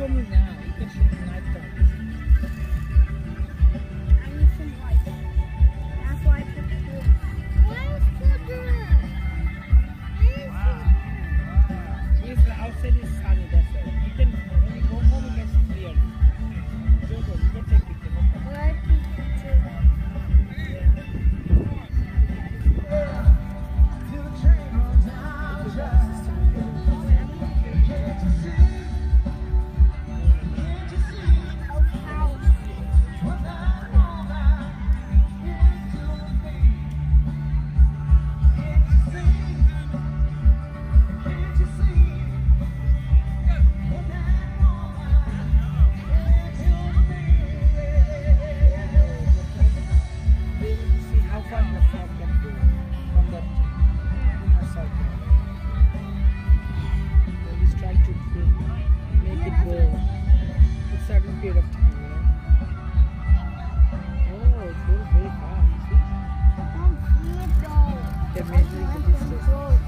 show me now. You. they're measuring the distance.